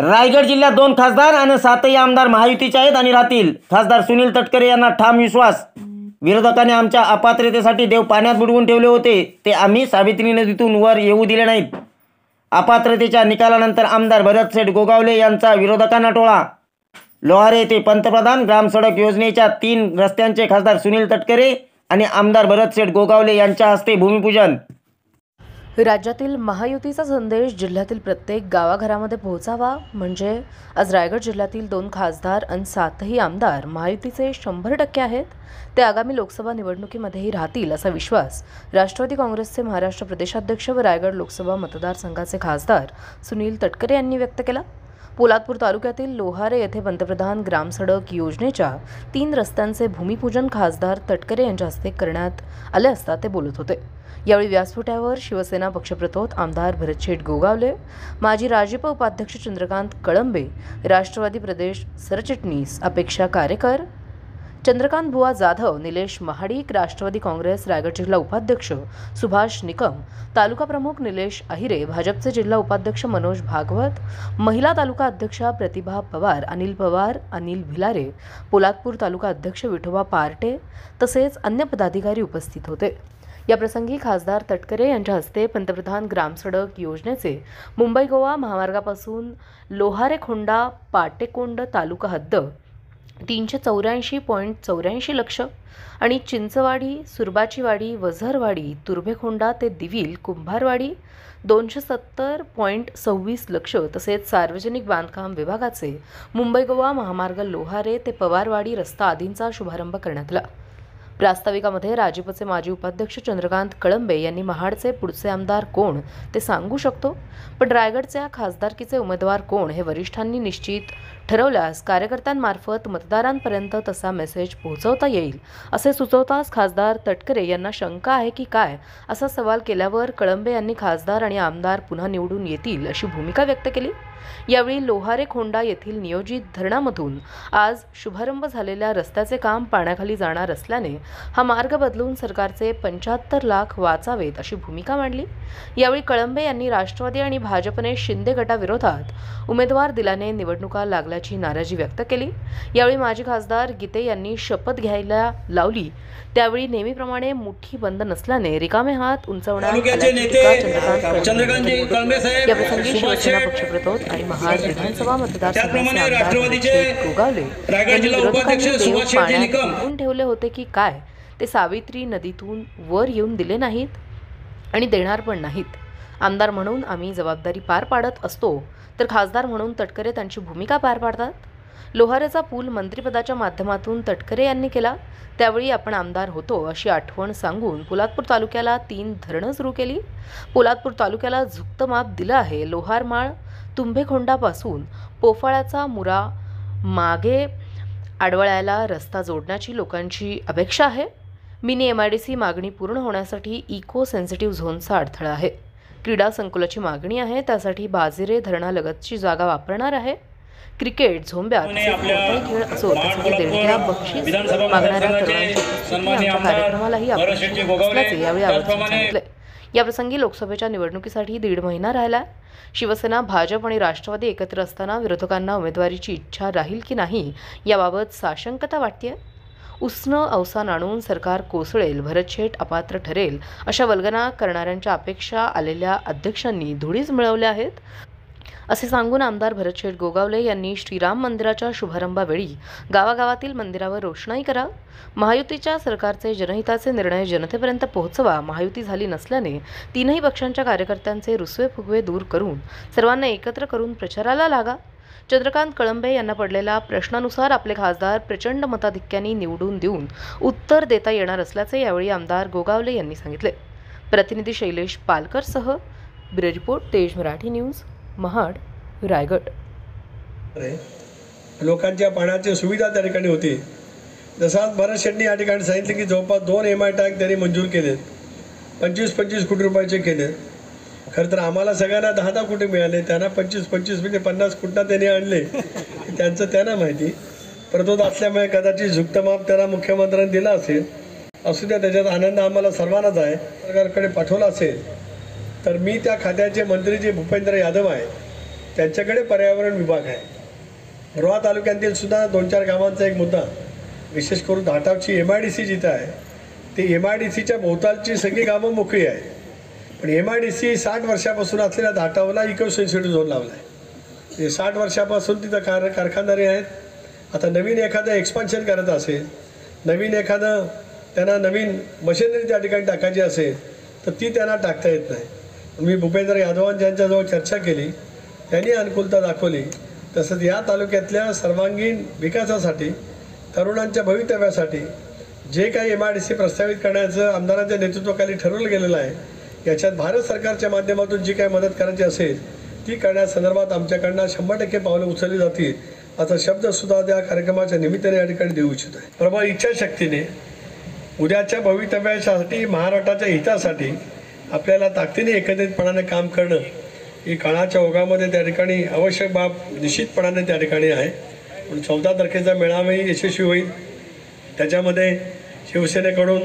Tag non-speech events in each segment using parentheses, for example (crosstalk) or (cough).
रायगड जिल्ह्यात दोन खासदार आणि सातही आमदार महायुतीचे आहेत आणि राहतील. खासदार सुनील तटकरे यांना ठाम विश्वास. विरोधकांनी आमच्या अपात्रतेसाठी देव पाण्यात बुडवून ठेवले होते. ते आम्ही सावित्री नदीतून वर येऊ दिले नाहीत. अपात्रतेच्या निकालानंतर आमदार भरतसेठ गोगावले यांचा विरोधकांना टोळा. लोहारे येथे पंतप्रधान ग्रामसडक योजनेच्या तीन रस्त्यांचे खासदार सुनील तटकरे आणि आमदार भरतसेठ गोगावले यांच्या हस्ते भूमिपूजन. राज्यातील महायुतीचा संदेश जिल्ह्यातील प्रत्येक गावाघरामध्ये पोहोचावा म्हणजे आज रायगड जिल्ह्यातील दोन खासदार आणि सातही आमदार महायुतीचे शंभर टक्के आहेत. ते आगामी लोकसभा निवडणुकीमध्येही राहतील असा विश्वास राष्ट्रवादी काँग्रेसचे महाराष्ट्र प्रदेशाध्यक्ष व रायगड लोकसभा मतदारसंघाचे खासदार सुनील तटकरे यांनी व्यक्त केला. पोलादपूर तालुक्यातील लोहारे येथे पंतप्रधान ग्रामसडक योजनेच्या तीन रस्त्यांचे भूमिपूजन खासदार तटकरे यांच्या हस्ते करण्यात आले असता ते बोलत होते. यावेळी व्यासपीठावर शिवसेना पक्षप्रतोद आमदार भरतशेठ गोगावले माजी राजप उपाध्यक्ष चंद्रकांत कळंबे राष्ट्रवादी प्रदेश सरचिटणीस अपेक्षा कारेकर चंद्रकांत बुवा जाधव निलेश महाडिक राष्ट्रवादी काँग्रेस रायगड जिल्हा उपाध्यक्ष सुभाष निकम तालुका प्रमुख निलेश अहिरे भाजपचे जिल्हा उपाध्यक्ष मनोज भागवत महिला तालुका अध्यक्षा प्रतिभा पवार अनिल पवार अनिल भिलारे पोलादपूर तालुका अध्यक्ष विठोबा पार्टे तसेच अन्य पदाधिकारी उपस्थित होते. याप्रसंगी खासदार तटकरे यांच्या हस्ते पंतप्रधान ग्रामसडक योजनेचे मुंबई गोवा महामार्गापासून लोहारेखोंडा पाटेकोंड तालुका हद्द तीनशे चौऱ्याऐंशी पॉईंट चौऱ्याऐंशी लक्ष आणि चिंचवाडी सुरबाचीवाडी वझरवाडी तुर्भेखोंडा ते दिविल कुंभारवाडी दोनशे सत्तर पॉईंट सव्वीस लक्ष तसेच सार्वजनिक बांधकाम विभागाचे मुंबई गोवा महामार्ग लोहारे ते पवारवाडी रस्ता आदींचा शुभारंभ करण्यात आला. प्रास्ताविकामध्ये राजीवचे माजी उपाध्यक्ष चंद्रकांत कळंबे यांनी महाडचे पुढचे आमदार कोण ते सांगू शकतो? पण रायगडच्या खासदारकीचे उमेदवार कोण हे वरिष्ठांनी निश्चित ठरवल्यास कार्यकर्त्यांमार्फत मतदारांपर्यंत तसा मेसेज पोहोचवता येईल असे सुचवताच खासदार तटकरे यांना शंका आहे की काय? असा सवाल केल्यावर कळंबे यांनी खासदार आणि आमदार पुन्हा निवडून येतील अशी भूमिका व्यक्त केली. यावेळी लोहारे खोंडा येथील नियोजित धरणामधून आज शुभारंभ झालेल्या रस्त्याचे काम पाण्याखाली जाणार असल्याने हा मार्ग बदलून सरकारचे पंच्याहत्तर लाख वाचावेत अशी भूमिका मांडली. यावेळी कळंबे यांनी राष्ट्रवादी आणि भाजपने शिंदे गटाविरोधात उमेदवार दिल्याने निवडणुका लागल्याची नाराजी व्यक्त केली. यावेळी माजी खासदार गीते यांनी शपथ घ्यायला लावली. त्यावेळी नेहमीप्रमाणे मुठी बंद नसल्याने रिकामे हात केली. याप्रसंगी शिवसेना पक्षप्रतोद आणि महाड विधानसभा मतदारसंघाचे आमदार गोगावले यांनी विरोधकांनी ठेवले होते की काय? ते सावित्री नदीतून वर येऊन दिले नाहीत आणि देणार पण नाहीत. आमदार म्हणून आम्ही जबाबदारी पार पाडत असतो तर खासदार म्हणून तटकरे त्यांची भूमिका पार पाडतात? लोहारेचा पूल मंत्रिपदाच्या माध्यमातून तटकरे यांनी केला त्यावेळी आपण आमदार होतो अशी आठवण सांगून पोलादपूर तालुक्याला तीन धरणं सुरू केली. पोलादपूर तालुक्याला झुकतं माप दिलं आहे लोहारमाळ तुंभेखोंडापासून पोफाळ्याचा मुरा मागे आडवळ्याला रस्ता जोडण्याची लोकांची अपेक्षा आहे. Mini M I D C मागणी पूर्ण होण्यासाठी इको सेन्सिटिव्ह झोनचा अडथळा आहे. क्रीडा संकुलाची मागणी आहे त्यासाठी बाजिरे धरणालगतची जागा वापरणार आहे. क्रिकेट झोंब्या खेळ असो त्यासाठी कोल्हापूर बक्षीस मागणाऱ्या मतदारसंघाचे तरुणांची उपस्थिती सन्माननीय आमच्या आमदार कार्यक्रमालाही असल्याचे यावेळी आवर्जून सांगितले. याप्रसंगी लोकसभेच्या निवडणुकीसाठी दीड महिना राहिला शिवसेना भाजप आणि राष्ट्रवादी एकत्र असताना विरोधकांना उमेदवारीची इच्छा राहील की नाही याबाबत साशंकता वाटते उष्ण अवसान आणून सरकार कोसळेल भरतशेठ अपात्र ठरेल अशा वल्गना करणाऱ्यांच्या अपेक्षा आलेल्या अध्यक्षांनी धुळीच मिळवल्या आहेत. असे सांगून आमदार भरतशेठ गोगावले यांनी श्रीराम मंदिराच्या शुभारंभावेळी गावागावातील मंदिरावर रोषणाई करा. महायुतीच्या सरकारचे जनहिताचे निर्णय जनतेपर्यंत पोहोचवा महायुती झाली नसल्याने तीनही पक्षांच्या कार्यकर्त्यांचे रुसवे फुगवे दूर करून सर्वांना एकत्र करून प्रचाराला लागा. चंद्रकांत कळंबे यांना पडलेल्या प्रश्नानुसार आपले खासदार प्रचंड मताधिक्याने निवडून देऊन उत्तर देता येणार असल्याचे यावेळी आमदार गोगावले यांनी सांगितले. प्रतिनिधी शैलेश पालकरसह ब्युरो रिपोर्ट तेज मराठी न्यूज महाड रायगड. लोकांच्या पाण्याची सुविधा त्या ठिकाणी होती. जसाच भरत शेट्टी या ठिकाणी सांगितले की जवळपास दोन एम आय टँक त्यांनी मंजूर केलेत. पंचवीस पंचवीस कोटी रुपयाचे केले खरं तर आम्हाला सगळ्यांना दहा दहा कुठे मिळाले त्यांना पंचवीस पंचवीस म्हणजे पन्नास कुठं त्यांनी आणले. त्यांचं त्यांना माहिती. प्रतोद असल्यामुळे कदाचित झुकतमाप त्याला मुख्यमंत्र्यांनी दिला असेल. असू द्या त्याच्यात आनंद आम्हाला सर्वांनाच आहे. सरकारकडे पाठवला असेल तर मी त्या खात्याचे मंत्री जे भूपेंद्र यादव आहे त्यांच्याकडे पर्यावरण विभाग आहे. रोहा तालुक्यातील सुद्धा दोन चार गावांचा एक मुद्दा. विशेष करून धाटावची एम आय डी सी जिथं आहे ती एम आय डी सीच्या भोवतालची सगळी गावं मोकळी आहे पण एम आय डी सी साठ वर्षापासून असलेल्या धाटावला इको सेन्सिटिव्ह झोन लावला आहे ते साठ वर्षापासून तिथं कार कारखानदारी आहेत. आता नवीन एखादं एक्सपान्शन करत असेल नवीन एखादं त्यांना नवीन मशिनरी त्या ठिकाणी टाकायची असेल तर ती त्यांना टाकता येत नाही. मी भूपेंद्र यादवां ज्यांच्याजवळ चर्चा केली त्यांनी अनुकूलता दाखवली. तसंच या तालुक्यातल्या सर्वांगीण विकासासाठी तरुणांच्या भवितव्यासाठी जे काही एम आय डी सी प्रस्तावित करण्याचं आमदारांच्या नेतृत्वाखाली ठरवलं गेलेलं आहे याच्यात भारत सरकारच्या माध्यमातून जी काही मदत करायची असेल ती करण्यासंदर्भात आमच्याकडनं शंभर टक्के पावलं उचलली जातील असा शब्दसुद्धा त्या कार्यक्रमाच्या निमित्ताने या ठिकाणी देऊ इच्छित आहे. प्रबळ इच्छाशक्तीने उद्याच्या भवितव्यासाठी महाराष्ट्राच्या हितासाठी आपल्याला ताकदीने एकत्रितपणाने काम करणं ही काळाच्या ओघामध्ये त्या ठिकाणी आवश्यक बाब निश्चितपणाने त्या ठिकाणी आहे. पण चौदा तारखेचा मेळावाही यशस्वी होईल. त्याच्यामध्ये शिवसेनेकडून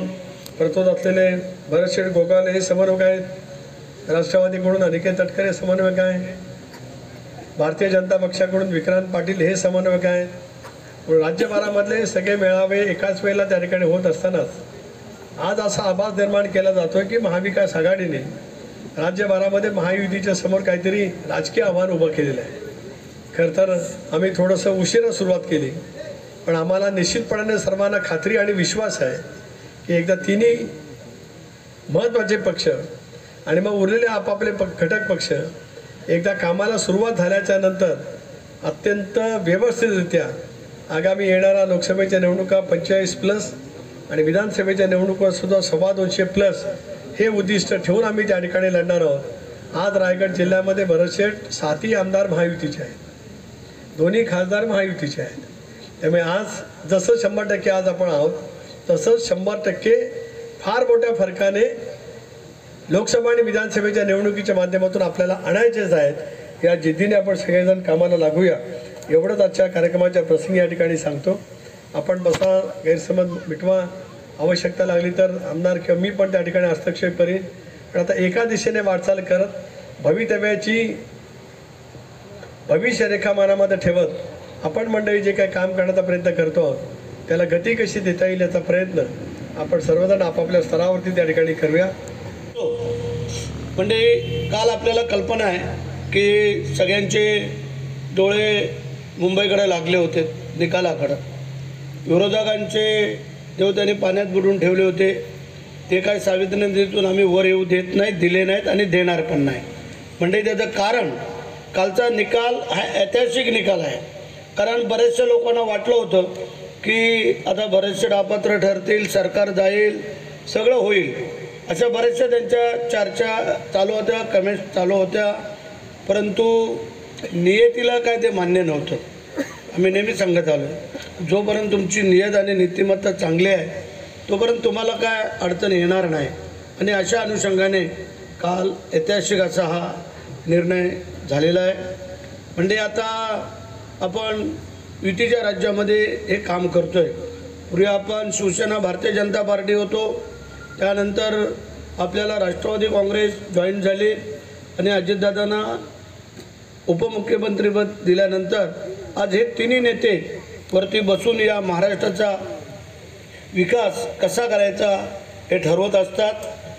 प्रतोद असलेले भरतशेठ गोगाल हे समन्वयक आहेत. राष्ट्रवादीकडून अनिकेत तटकरे समन्वयक आहे भारतीय जनता पक्षाकडून विक्रांत पाटील हे समन्वयक आहेत. राज्यभरामधले सगळे मेळावे एकाच वेळेला त्या ठिकाणी होत असतानाच आज असा आभास निर्माण केला जातो की महाविकास आघाडीने राज्यभरामध्ये महायुतीच्या समोर काहीतरी राजकीय आव्हान उभं केलेलं आहे. खरं तर आम्ही थोडंसं उशिरा सुरुवात केली पण आम्हाला निश्चितपणाने सर्वांना खात्री आणि विश्वास आहे की एकदा तिन्ही महत्त्वाचे पक्ष आणि मग उरलेले आपापले प घटक पक्ष एकदा कामाला सुरुवात झाल्याच्यानंतर अत्यंत व्यवस्थितरित्या आगामी येणाऱ्या लोकसभेच्या निवडणुका पंचेचाळीस प्लस आणि विधानसभेच्या निवडणुकासुद्धा सव्वा दोनशे प्लस हे उद्दिष्ट ठेवून आम्ही त्या ठिकाणी लढणार आहोत. आज रायगड जिल्ह्यामध्ये भरतशेठ सातही आमदार महायुतीचे आहेत. दोन्ही खासदार महायुतीचे आहेत. त्यामुळे आज जसं शंभर टक्के आज आपण आहोत तसंच शंभर टक्के फार मोठ्या फरकाने लोकसभा आणि विधानसभेच्या निवडणुकीच्या माध्यमातून आपल्याला आणायचेच आहेत. या जिद्दीने आपण सगळेजण कामाला लागूया. एवढंच आजच्या कार्यक्रमाच्या प्रसंगी या ठिकाणी सांगतो. आपण बसा गैरसमज मिटवा. आवश्यकता लागली तर आमदार किंवा मी पण त्या ठिकाणी हस्तक्षेप करीन. पण आता एका दिशेने वाटचाल करत भवितव्याची भविष्यरेखा मनामध्ये ठेवत आपण मंडळी जे काही काम करण्याचा प्रयत्न करतो आहोत त्याला गती कशी देता येईल याचा प्रयत्न आपण सर्वजण आपापल्या स्तरावरती त्या ठिकाणी करूया. हो. म्हणजे काल आपल्याला कल्पना आहे की सगळ्यांचे डोळे मुंबईकडे लागले होते निकालाकडं. विरोधकांचे जेव्हा त्यांनी पाण्यात बुडवून ठेवले होते. ते काय सावित्री नदीतून आम्ही वर येऊ देत नाहीत दिले नाहीत आणि देणार पण नाही. म्हणजे त्याचं कारण कालचा निकाल हा ऐतिहासिक निकाल आहे. कारण बरेचशा लोकांना वाटलं होतं की आता बरेचसे डापात्र ठरतील सरकार जाईल सगळं होईल. अशा बऱ्याचशा त्यांच्या चर्चा चालू होत्या कमेंट्स चालू होत्या. परंतु नियतीला काय ते मान्य नव्हतं. आम्ही नेहमी सांगत आलो. जोपर्यंत तुमची नियत आणि नीतिमत्ता चांगली आहे तोपर्यंत तुम्हाला काय अडचण येणार नाही. आणि अशा अनुषंगाने काल ऐतिहासिक असा हा निर्णय झालेला आहे. म्हणजे आता आपण युतीच्या राज्यामध्ये हे काम करतो आहे पूर्वी आपण शिवसेना भारतीय जनता पार्टी होतो. त्यानंतर आपल्याला राष्ट्रवादी काँग्रेस जॉईन झाली आणि अजितदादांना उपमुख्यमंत्रीपद दिल्यानंतर आज हे तिन्ही नेते वरती बसून या महाराष्ट्राचा विकास कसा करायचा हे ठरवत असतात.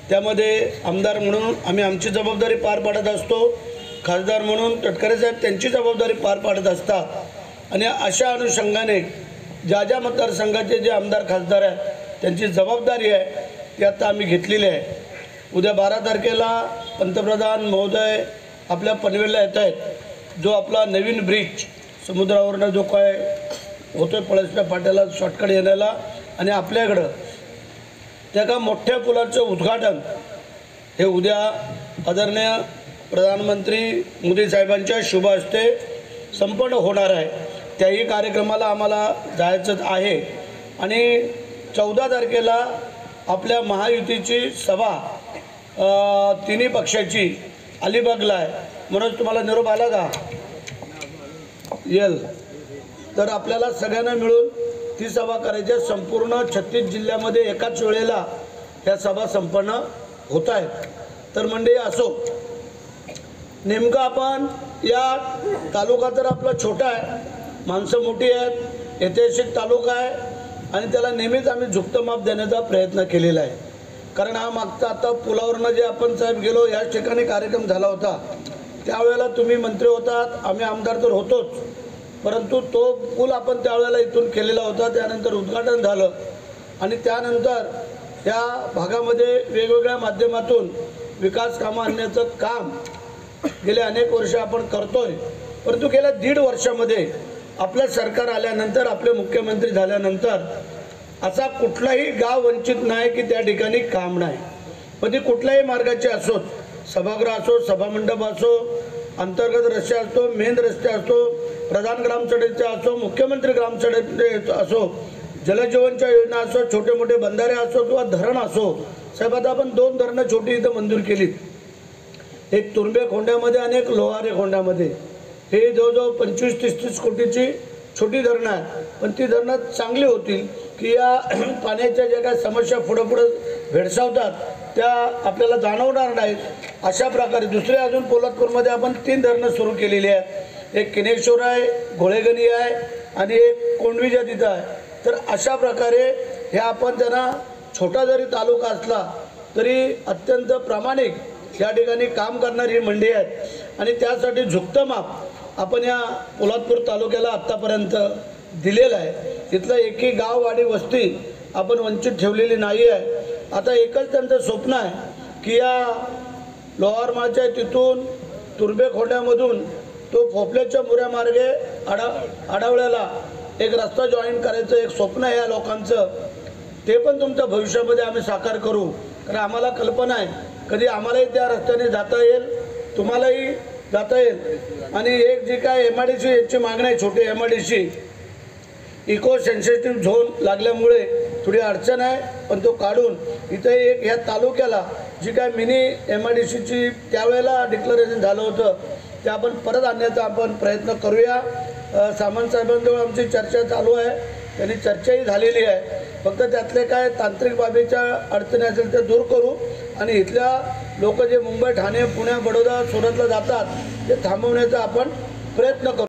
त्यामध्ये आमदार म्हणून आम्ही आमची जबाबदारी पार पाडत असतो. खासदार म्हणून तटकरे साहेब त्यांची जबाबदारी पार पाडत असतात. आणि अशा अनुषंगाने ज्या ज्या मतदारसंघाचे जे आमदार खासदार आहेत त्यांची जबाबदारी आहे ती आता आम्ही घेतलेली आहे. उद्या बारा तारखेला पंतप्रधान महोदय आपल्या पनवेलला येत आहेत. जो आपला नवीन ब्रिज समुद्रावरनं जो काय होतोय पळसप्या फाट्याला शॉर्टकट येण्याला आणि आपल्याकडं त्या का मोठ्या पुलाचं उद्घाटन हे उद्या आदरणीय प्रधानमंत्री मोदी साहेबांच्या शुभ हस्ते संपन्न होणार आहे. त्याही कार्यक्रमाला आम्हाला जायचं आहे. आणि चौदा तारखेला आपल्या महायुतीची सभा तिन्ही पक्षाची अलिबागला आहे. म्हणून तुम्हाला निरोप आला का? येल. तर आपल्याला सगळ्यांना मिळून ती सभा करायची आहे. संपूर्ण छत्तीस जिल्ह्यामध्ये एकाच वेळेला ह्या सभा संपन्न होत आहेत. तर म्हणजे असो. नेमकं आपण या तालुका तर आपला छोटा आहे. माणसं मोठी आहेत ऐतिहासिक तालुका आहे आणि त्याला नेहमीच आम्ही झुकतं माप देण्याचा प्रयत्न केलेला आहे. कारण हा मागचा आता पुलावरनं जे आपण साहेब गेलो याच ठिकाणी कार्यक्रम झाला होता. त्यावेळेला तुम्ही मंत्री होतात आम्ही आमदार तर होतोच. परंतु तो पूल आपण त्यावेळेला इथून केलेला होता त्यानंतर उद्घाटन झालं. आणि त्यानंतर त्या भागामध्ये वेगवेगळ्या माध्यमातून विकास कामं आणण्याचं काम गेले अनेक वर्ष आपण करतोय. परंतु गेल्या दीड वर्षामध्ये आपलं सरकार आल्यानंतर आपले मुख्यमंत्री झाल्यानंतर असा कुठलाही गाव वंचित नाही की त्या ठिकाणी काम नाही. मग ती कुठल्याही मार्गाचे असोत सभागृह असो सभामंडप असो अंतर्गत रस्ते असतो मेन रस्ते असतो प्रधान ग्रामसडकचे असो मुख्यमंत्री ग्रामसडक असो जलजीवनच्या योजना असो छोटे मोठे बंधारे असो किंवा धरण असो साहेब आता आपण दोन धरणं छोटी इथं मंजूर केलीत. एक तुर्बे खोंड्यामध्ये आणि एक लोहारे खोंड्यामध्ये. हे जवळजवळ पंचवीस तीस तीस कोटीची छोटी धरणं आहे पण ती धरणं चांगली होतील की या (clears throat) पाण्याच्या ज्या काही समस्या पुढं पुढं भेडसावतात त्या आपल्याला जाणवणार नाहीत. अशा प्रकारे दुसरे अजून पोलादपूरमध्ये आपण तीन धरणं सुरू केलेली आहेत. एक किनेश्वर आहे घोळेगणी आहे आणि एक कोंडवीच्या तिथं आहे. तर अशा प्रकारे हे आपण त्यांना छोटा जरी तालुका असला तरी अत्यंत प्रामाणिक या ठिकाणी काम करणारी ही मंडळी आहेत. आणि त्यासाठी झुकतं माप आपण या पोलादपूर तालुक्याला आत्तापर्यंत दिलेलं आहे. तिथलं एकही गाव आणि वस्ती आपण वंचित ठेवलेली नाही आहे. आता एकच त्यांचं स्वप्न आहे की या लोहारमाच्या तिथून तुर्बे खोड्यामधून तो फोपल्याच्या मुऱ्या मार्गे आडा एक रस्ता जॉईन करायचं एक स्वप्न आहे या लोकांचं. ते पण तुमच्या भविष्यामध्ये आम्ही साकार करू. कारण आम्हाला कल्पना आहे कधी आम्हालाही त्या रस्त्याने जाता येईल. तुम्हालाही जाता येईल. आणि एक जी काय एम आय डी सी याची मागणी आहे छोटी M I D C eco sensitive zone लागल्यामुळे थोडी अडचण आहे पण तो काढून इथे एक ह्या तालुक्याला जी काय मिनी एम आय डी सीची त्यावेळेला डिक्लरेशन झालं होतं ते आपण परत आणण्याचा आपण प्रयत्न करूया. अ, सामंत साहेबांजवळ आमची चर्चा चालू आहे. त्यांनी चर्चाही झालेली आहे. फक्त त्यातले काय तांत्रिक बाबीच्या अडचणी असेल ते दूर करू. आणि इथल्या लोक जे मुंबई ठाणे पुणे बडोदा सुरतला जातात ते थांबवण्याचा आपण प्रयत्न करू.